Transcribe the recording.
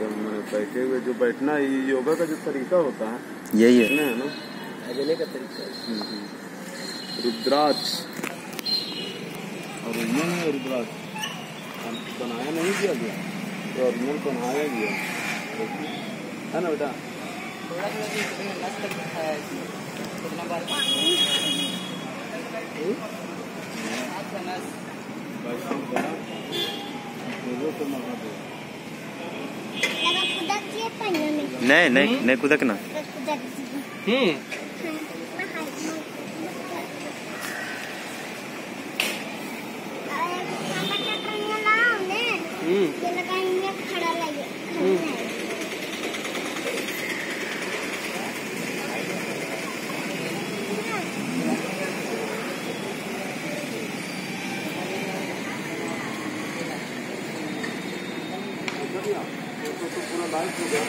एकदम बैठे हुए जो बैठना ये योगा का जो तरीका होता है यही है। है ना? भजने का तरीका। हम्म, हम्म। रुद्राक्ष। और है रुद्राक्ष। बनाया नहीं किया गया। तो ओरिजिनल बनाया गया। है ना बेटा? थोड़ा थोड़ा भी इसमें। नहीं नहीं नहीं कुदकना कुदक हम्म। हम्म। खड़ा लगे तो पूरा लाइफ हो गया।